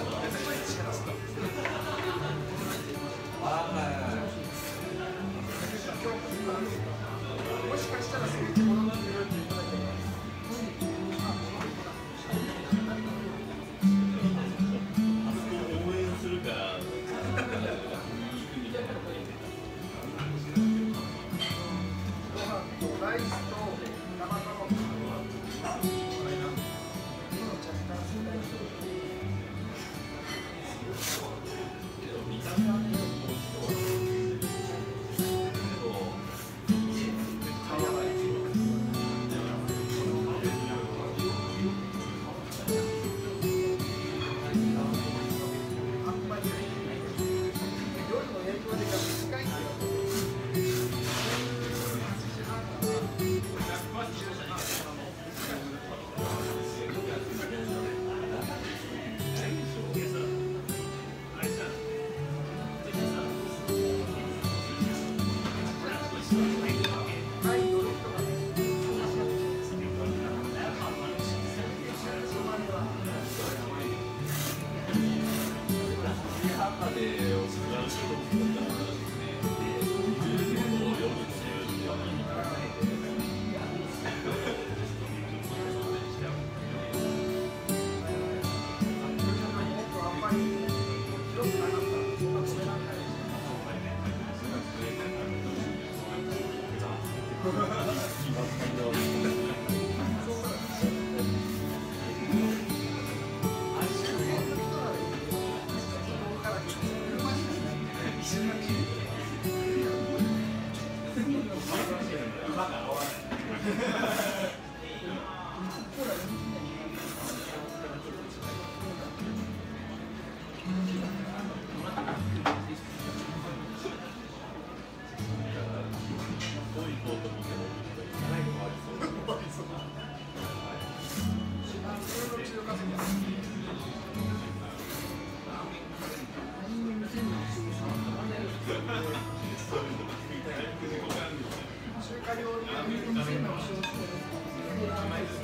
Yeah.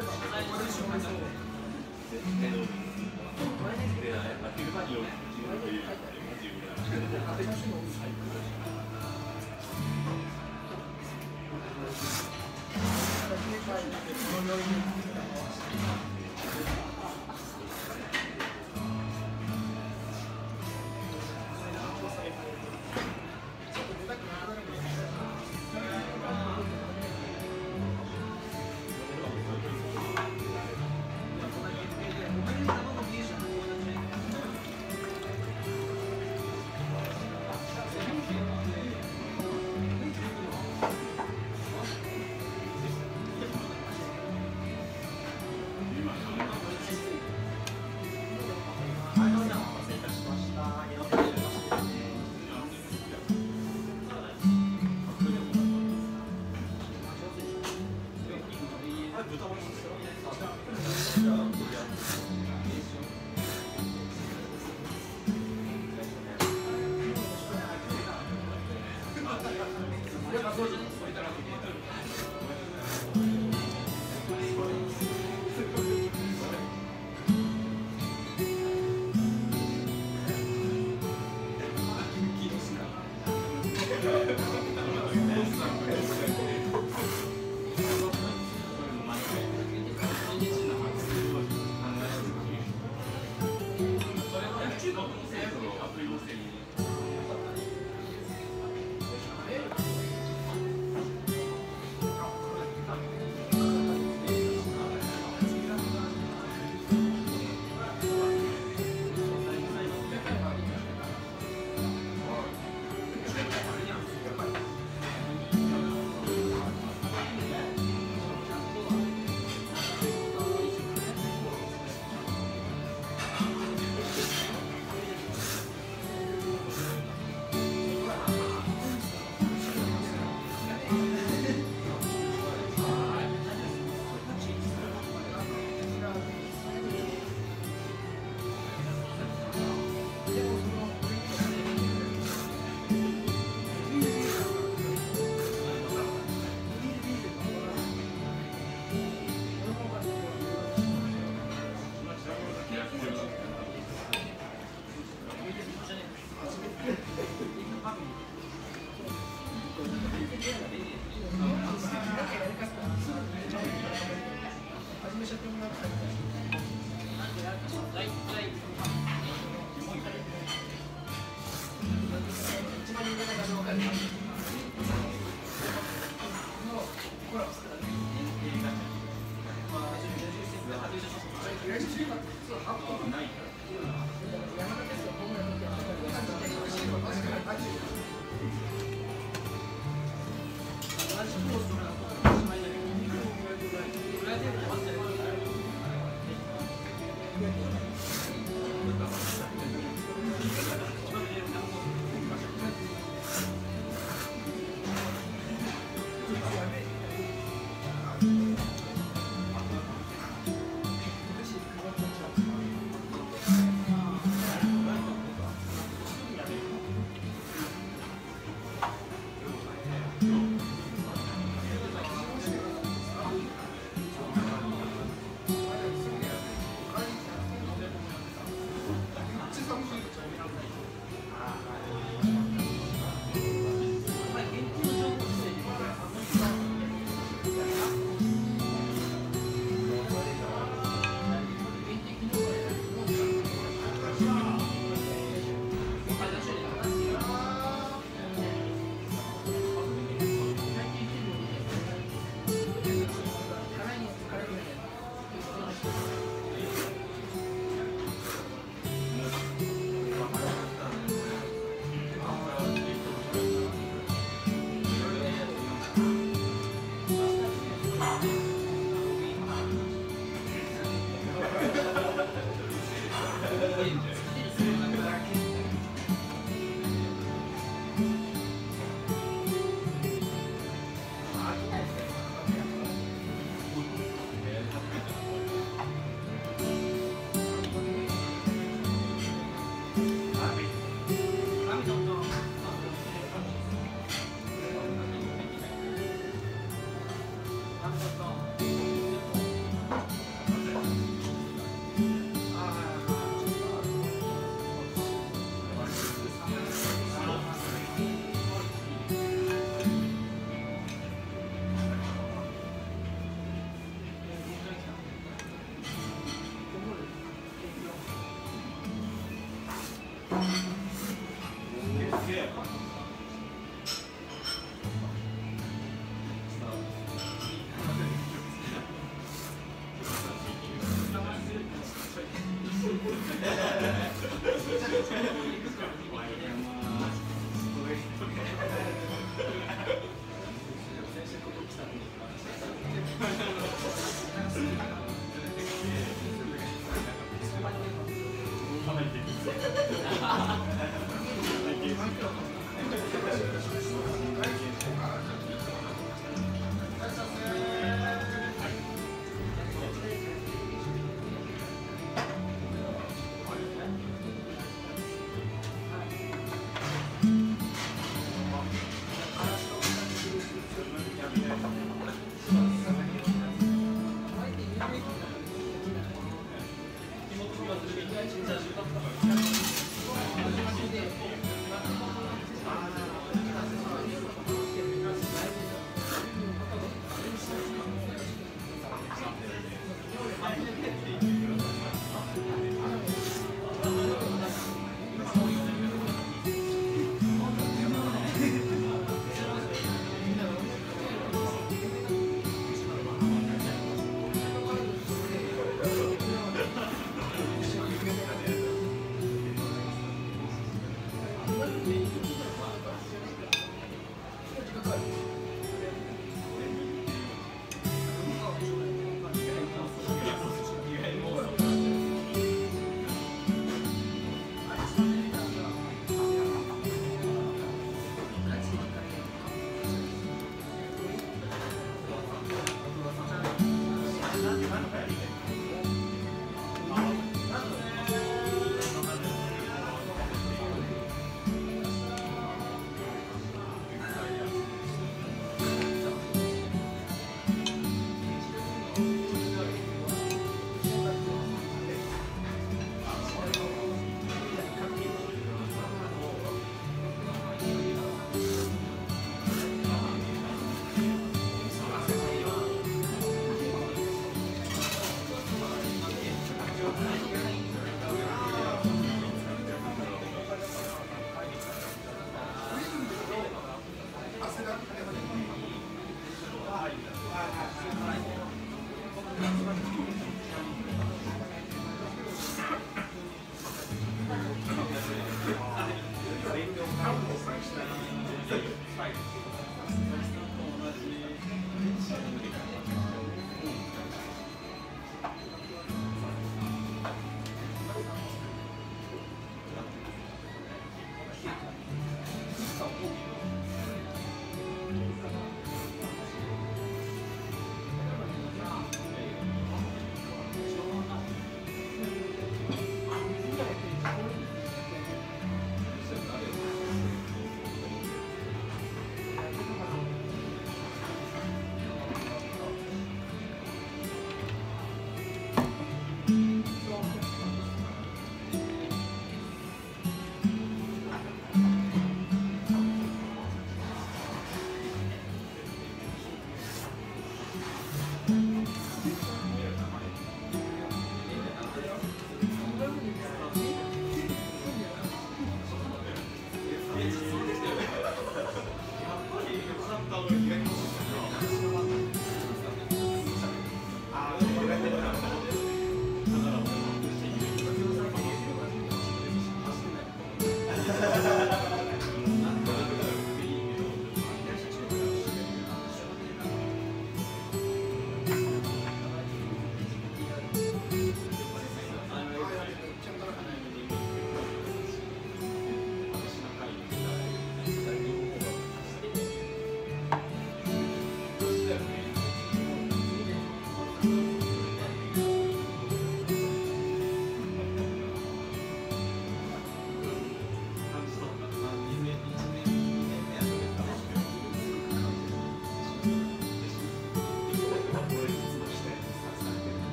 あ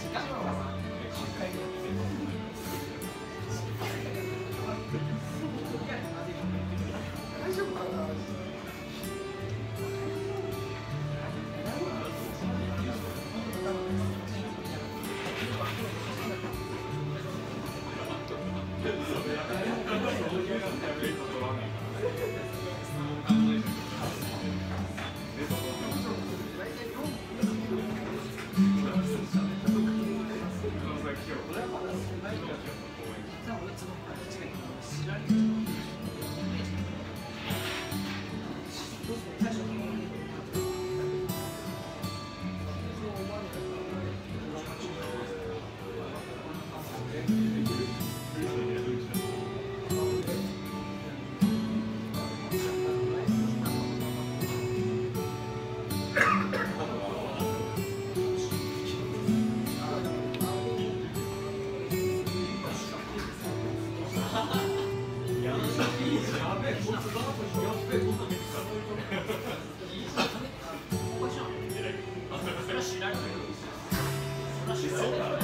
時間そうだ。